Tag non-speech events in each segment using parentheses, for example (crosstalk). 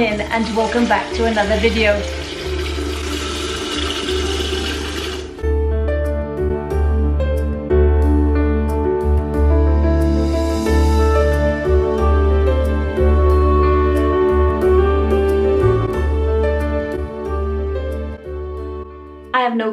Morning and welcome back to another video.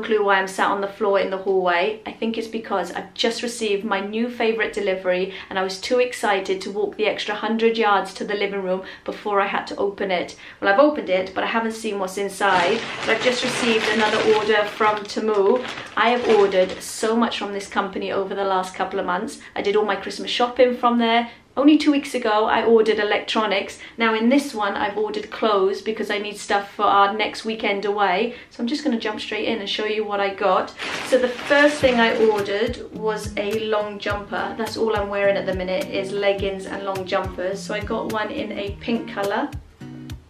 Clue why I'm sat on the floor in the hallway. I think it's because I've just received my new favourite delivery and I was too excited to walk the extra 100 yards to the living room before I had to open it. Well, I've opened it, but I haven't seen what's inside. But I've just received another order from Temu. I have ordered so much from this company over the last couple of months. I did all my Christmas shopping from there. Only two weeks ago I ordered electronics. Now in this one I've ordered clothes because I need stuff for our next weekend away. So I'm just going to jump straight in and show you what I got. So the first thing I ordered was a long jumper. That's all I'm wearing at the minute is leggings and long jumpers. So I got one in a pink colour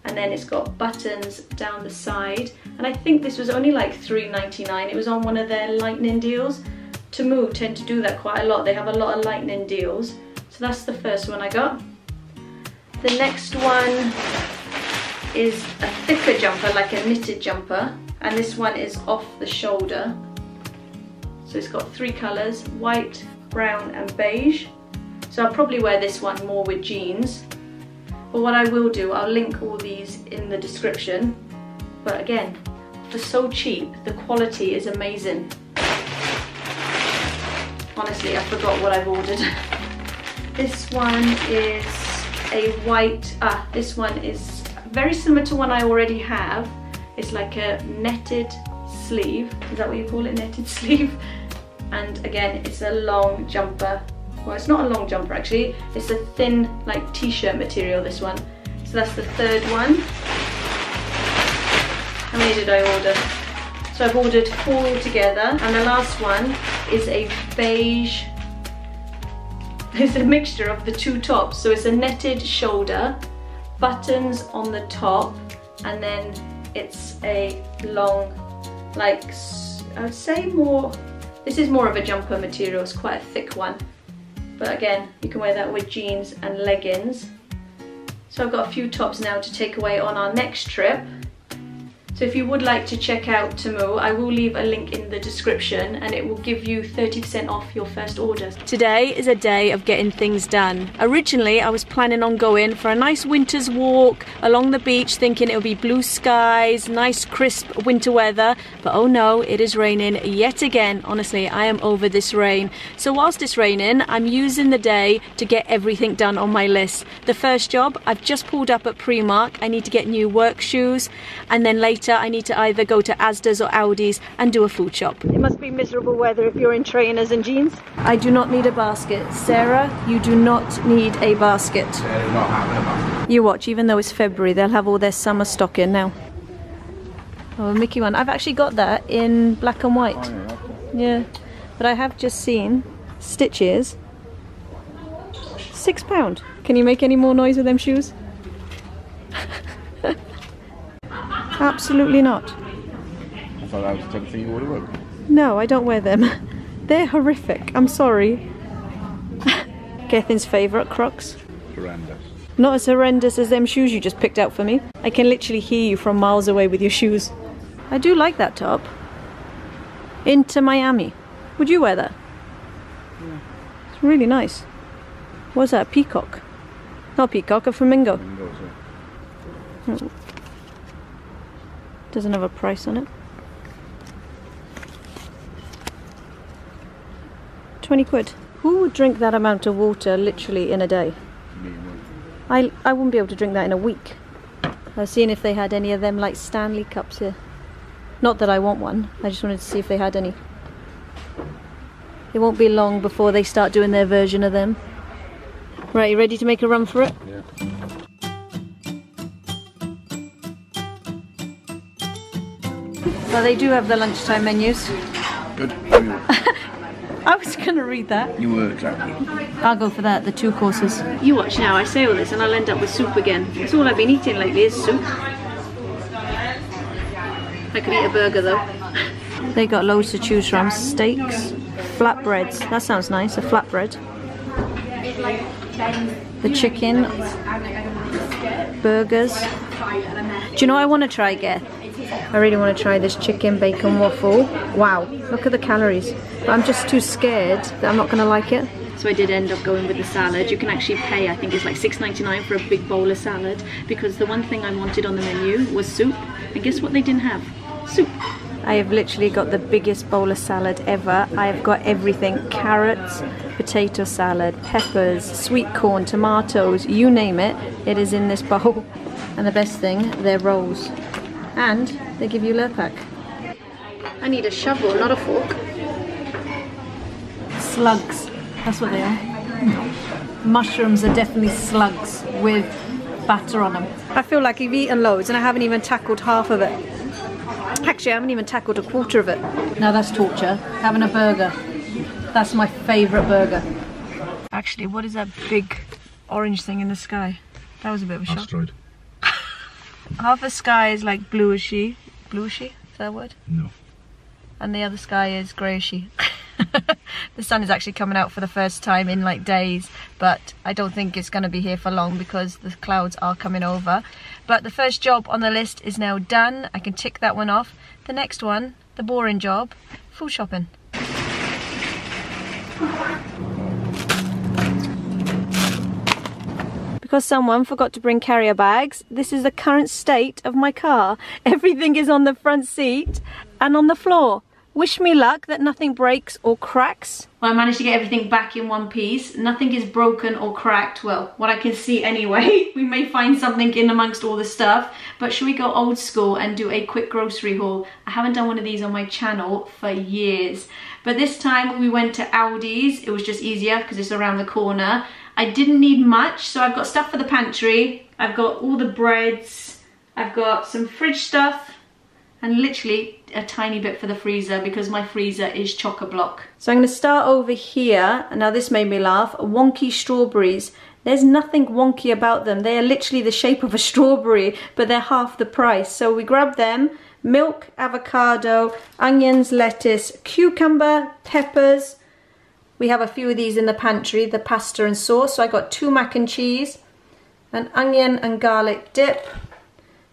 and then it's got buttons down the side and I think this was only like $3.99 it was on one of their lightning deals to Temu tend to do that quite a lot they have a lot of lightning deals so that's the first one I got. The next one is a thicker jumper, like a knitted jumper. And this one is off the shoulder. So it's got three colours, white, brown and beige. So I'll probably wear this one more with jeans. But what I will do, I'll link all these in the description. But again, for so cheap, the quality is amazing. Honestly, I forgot what I've ordered. (laughs) This one is a white, ah, this one is very similar to one I already have. It's like a netted sleeve. Is that what you call it, netted (laughs) sleeve? And again, it's a long jumper. Well, it's not a long jumper actually. It's a thin, like t-shirt material, this one. So that's the third one. How many did I order? So I've ordered four together. And the last one is a beige it's a mixture of the two tops. So it's a netted shoulder, buttons on the top, and then it's a long, like, I would say more, this is more of a jumper material, it's quite a thick one. But again, you can wear that with jeans and leggings. So I've got a few tops now to take away on our next trip. So if you would like to check out Temu, I will leave a link in the description and it will give you 30% off your first order. Today is a day of getting things done. Originally, I was planning on going for a nice winter's walk along the beach, thinking it would be blue skies, nice crisp winter weather, but oh no, it is raining yet again. Honestly, I am over this rain. So whilst it's raining, I'm using the day to get everything done on my list. The first job, I've just pulled up at Primark. I need to get new work shoes and then later later I need to either go to Asda's or Aldi's and do a food shop. It must be miserable weather if you're in trainers and jeans. I do not need a basket. Sarah, you do not need a basket. You watch, even though it's February, they'll have all their summer stock in now. Oh, Mickey one. I've actually got that in black and white. Oh, yeah, but I have just seen stitches. Six pound. Can you make any more noise with them shoes? (laughs) Absolutely not. I thought that was the type of thing you would have worn. No, I don't wear them. (laughs) They're horrific. I'm sorry. (laughs) Gethin's favourite Crocs. Horrendous. Not as horrendous as them shoes you just picked out for me. I can literally hear you from miles away with your shoes. I do like that top. Into Miami. Would you wear that? Yeah. It's really nice. What's that? A peacock? Not peacock, a flamingo. Flamingos, yeah. Hmm. Doesn't have a price on it. 20 quid. Who would drink that amount of water literally in a day? I, I wouldn't be able to drink that in a week. I was seeing if they had any of them like Stanley cups here. Not that I want one, I just wanted to see if they had any. It won't be long before they start doing their version of them. Right, you ready to make a run for it? Yeah. Well, they do have the lunchtime menus. Good. (laughs) I was going to read that. You were, exactly. I'll go for that, the two courses. You watch now, I say all this and I'll end up with soup again. That's all I've been eating lately is soup. I could eat a burger though. (laughs) they got loads to choose from. Steaks, flatbreads. That sounds nice, a flatbread. The chicken burgers. Do you know what I want to try, Geth? I really want to try this chicken bacon waffle. Wow, look at the calories. But I'm just too scared that I'm not going to like it. So I did end up going with the salad. You can actually pay, I think it's like $6.99 for a big bowl of salad because the one thing I wanted on the menu was soup. And guess what they didn't have? Soup. I have literally got the biggest bowl of salad ever. I have got everything carrots, potato salad, peppers, sweet corn, tomatoes, you name it, it is in this bowl. (laughs) And the best thing, they're rolls. And they give you Lurpak. I need a shovel, not a fork. Slugs, that's what they are. Mushrooms are definitely slugs with batter on them. I feel like I've eaten loads and I haven't even tackled half of it. Actually, I haven't even tackled a quarter of it. Now that's torture. Having a burger. That's my favourite burger. Actually, what is that big orange thing in the sky? That was a bit of a shock. Asteroid. Half the sky is like bluishy. Bluishy? Is that a word? No. And the other sky is greyishy. (laughs) the sun is actually coming out for the first time in like days, but I don't think it's going to be here for long because the clouds are coming over. But the first job on the list is now done. I can tick that one off. The next one, the boring job, food shopping. Because someone forgot to bring carrier bags, this is the current state of my car. (laughs) Everything is on the front seat and on the floor. Wish me luck that nothing breaks or cracks. Well, I managed to get everything back in one piece. Nothing is broken or cracked. Well, what I can see anyway. (laughs) we may find something in amongst all the stuff. But should we go old school and do a quick grocery haul? I haven't done one of these on my channel for years. But this time we went to Aldi's. It was just easier because it's around the corner. I didn't need much. So I've got stuff for the pantry. I've got all the breads. I've got some fridge stuff and literally a tiny bit for the freezer because my freezer is chock-a-block. So I'm going to start over here, and now this made me laugh, wonky strawberries. There's nothing wonky about them. They are literally the shape of a strawberry, but they're half the price. So we grab them, milk, avocado, onions, lettuce, cucumber, peppers. We have a few of these in the pantry, the pasta and sauce. So I got two mac and cheese, an onion and garlic dip,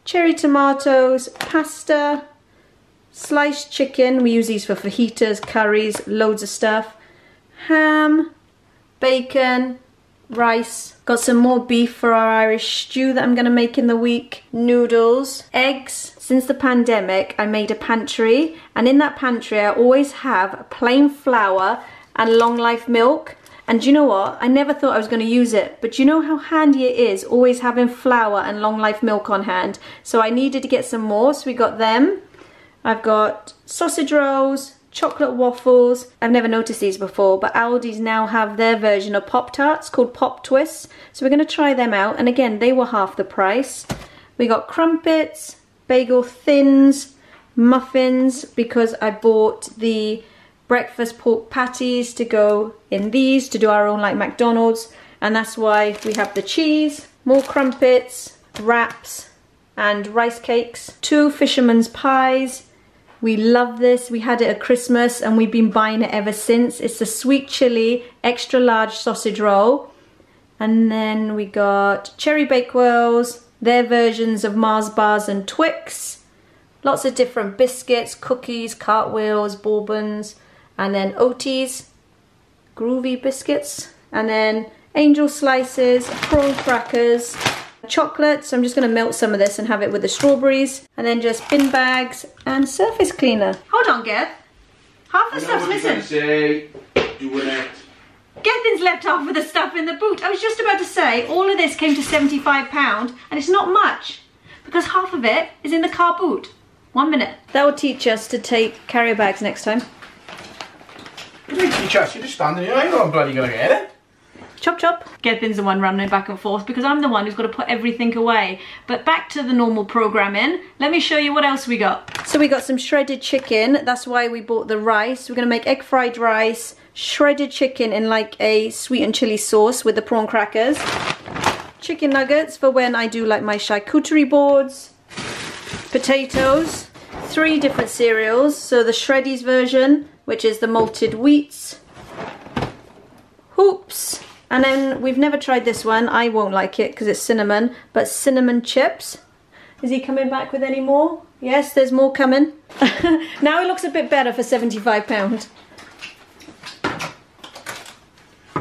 cherry tomatoes, pasta, sliced chicken, we use these for fajitas, curries, loads of stuff, ham, bacon, rice, got some more beef for our Irish stew that I'm going to make in the week, noodles, eggs. Since the pandemic I made a pantry. And in that pantry I always have plain flour and long life milk and you know what? I never thought I was going to use it, but you know how handy it is always having flour and long life milk on hand? So I needed to get some more, so we got them. I've got sausage rolls, chocolate waffles. I've never noticed these before, but Aldi's now have their version of Pop-Tarts called Pop Twists. So we're going to try them out. And again, they were half the price. We got crumpets, bagel thins, muffins, because I bought the breakfast pork patties to go in these to do our own like McDonald's. And that's why we have the cheese, more crumpets, wraps and rice cakes, two fisherman's pies. We love this, we had it at Christmas and we've been buying it ever since. It's a sweet chili extra large sausage roll. And then we got cherry bakewells, their versions of Mars bars and Twix, lots of different biscuits, cookies, cartwheels, bourbons, and then Oatie's groovy biscuits and then angel slices, prawn crackers, chocolate. So I'm just going to melt some of this and have it with the strawberries and then just bin bags and surface cleaner. Hold on, Geth. Half the stuff's missing. Say, doing it. Gethin's left half of the stuff in the boot. I was just about to say, all of this came to £75 and it's not much because half of it is in the car boot. One minute. That will teach us to take carrier bags next time. You didn't teach us, you're just standing here, you're not bloody gonna get it. Chop chop. Gethin's the one running back and forth because I'm the one who's got to put everything away. But back to the normal programming. Let me show you what else we got. So we got some shredded chicken. That's why we bought the rice. We're going to make egg fried rice, shredded chicken in like a sweet and chili sauce with the prawn crackers. Chicken nuggets for when I do like my charcuterie boards. Potatoes. Three different cereals. So the Shreddies version, which is the malted wheats. Hoops And then we've never tried this one. I won't like it because it's cinnamon, but cinnamon chips. Is he coming back with any more? Yes, there's more coming. (laughs) now it looks a bit better for £75.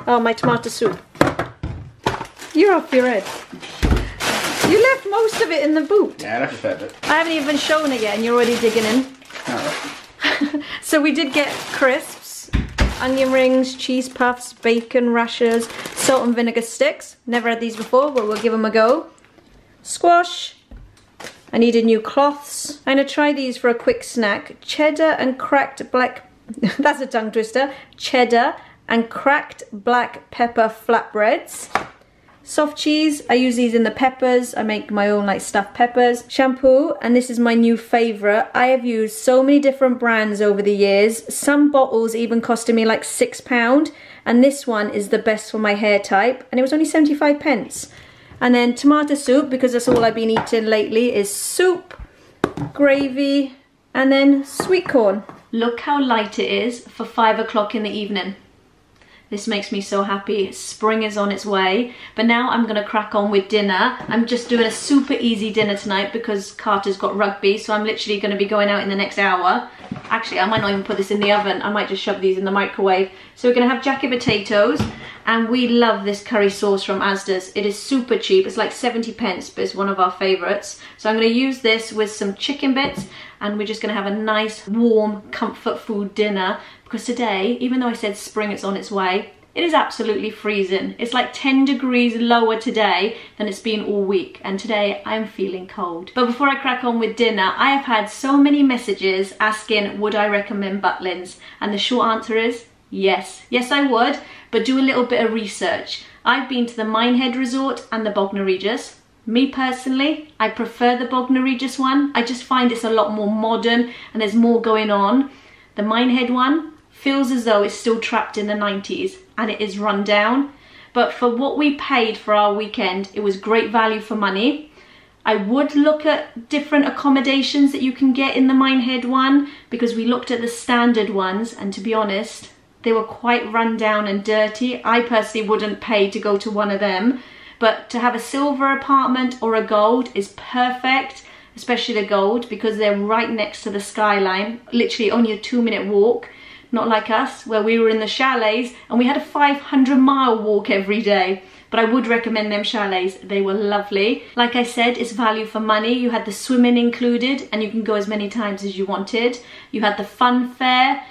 Oh, my tomato soup. You're off your head. You left most of it in the boot. Yeah, that's a fair bit. I haven't even shown it yet and you're already digging in. Alright. (laughs) so we did get crisps, onion rings, cheese puffs, bacon rashers, salt and vinegar sticks. Never had these before, but we'll give them a go. Squash. I needed new cloths. I'm gonna try these for a quick snack. Cheddar and cracked black, (laughs) that's a tongue twister. Cheddar and cracked black pepper flatbreads. Soft cheese, I use these in the peppers. I make my own like stuffed peppers. Shampoo, and this is my new favorite. I have used so many different brands over the years. Some bottles even costed me like six pound. And this one is the best for my hair type. And it was only 75 pence. And then tomato soup, because that's all I've been eating lately, is soup, gravy, and then sweet corn. Look how light it is for five o'clock in the evening. This makes me so happy. Spring is on its way. But now I'm going to crack on with dinner. I'm just doing a super easy dinner tonight because Carter's got rugby. So I'm literally going to be going out in the next hour. Actually, I might not even put this in the oven. I might just shove these in the microwave. So we're going to have jacket potatoes. And we love this curry sauce from Asda's. It is super cheap. It's like 70 pence, but it's one of our favourites. So I'm going to use this with some chicken bits and we're just going to have a nice warm comfort food dinner. Because today even though I said spring is on its way it is absolutely freezing. It's like 10 degrees lower today than it's been all week and today I'm feeling cold. But before I crack on with dinner I have had so many messages asking would I recommend Butlins? And the short answer is yes. Yes I would but do a little bit of research. I've been to the Minehead Resort and the Bognor Regis me personally, I prefer the Bognor Regis one. I just find it's a lot more modern and there's more going on. The Minehead one feels as though it's still trapped in the 90s and it is run down. But for what we paid for our weekend, it was great value for money. I would look at different accommodations that you can get in the Minehead one because we looked at the standard ones and to be honest, they were quite run down and dirty. I personally wouldn't pay to go to one of them but to have a silver apartment or a gold is perfect especially the gold because they're right next to the skyline literally on your two minute walk not like us where we were in the chalets and we had a 500 mile walk every day but I would recommend them chalets. They were lovely. Like I said, it's value for money. You had the swimming included and you can go as many times as you wanted. You had the fun fair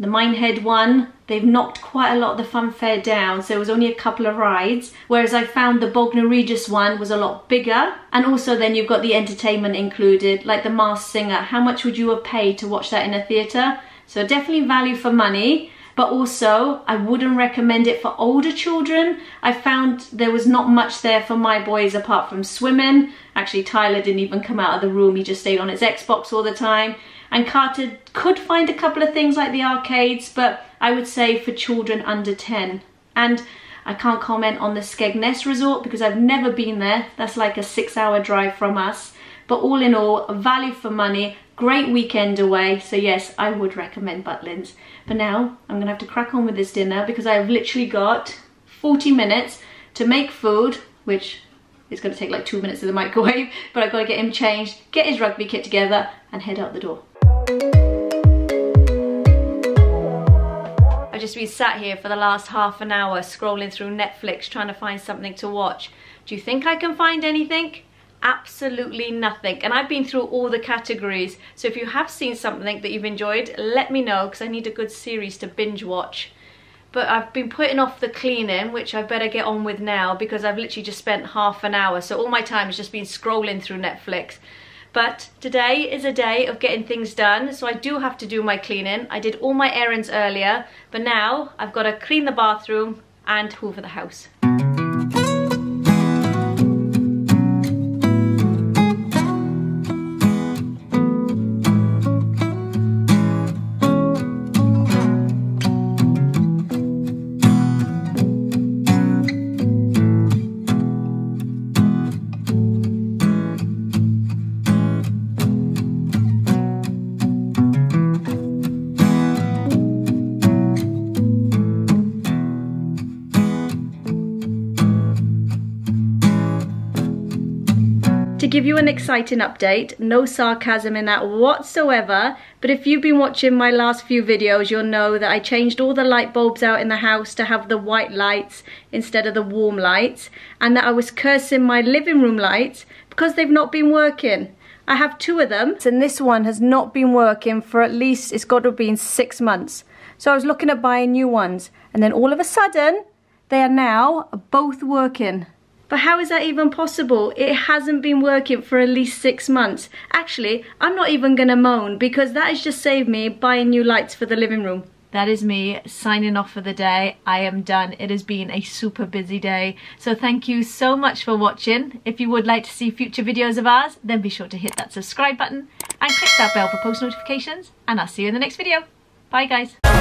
the Minehead one, they've knocked quite a lot of the funfair down, so it was only a couple of rides. Whereas I found the Bognor Regis one was a lot bigger. And also then you've got the entertainment included, like the Masked Singer. How much would you have paid to watch that in a theatre? So definitely value for money but also I wouldn't recommend it for older children. I found there was not much there for my boys apart from swimming. Actually, Tyler didn't even come out of the room. He just stayed on his Xbox all the time. And Carter could find a couple of things like the arcades, but I would say for children under 10. And I can't comment on the Skegness Resort because I've never been there. That's like a six hour drive from us. But all in all, value for money, great weekend away. So yes, I would recommend Butlins. But now I'm gonna have to crack on with this dinner because I've literally got 40 minutes to make food, which is gonna take like two minutes in the microwave, (laughs) but I've gotta get him changed, get his rugby kit together and head out the door. I've just been sat here for the last half an hour scrolling through Netflix trying to find something to watch. Do you think I can find anything? absolutely nothing. And I've been through all the categories. So if you have seen something that you've enjoyed let me know because I need a good series to binge watch. But I've been putting off the cleaning which I better get on with now because I've literally just spent half an hour. So all my time has just been scrolling through Netflix but today is a day of getting things done, so I do have to do my cleaning. I did all my errands earlier, but now I've got to clean the bathroom and hoover the house. Give you an exciting update. No sarcasm in that whatsoever. But if you've been watching my last few videos, you'll know that I changed all the light bulbs out in the house to have the white lights instead of the warm lights. And that I was cursing my living room lights because they've not been working. I have two of them and this one has not been working for at least, it's got to have been six months. So I was looking at buying new ones and then all of a sudden, they are now both working. But how is that even possible? It hasn't been working for at least six months. Actually, I'm not even gonna moan because that has just saved me buying new lights for the living room. That is me signing off for the day. I am done. It has been a super busy day. So thank you so much for watching. If you would like to see future videos of ours, then be sure to hit that subscribe button and click that bell for post notifications. And I'll see you in the next video. Bye guys.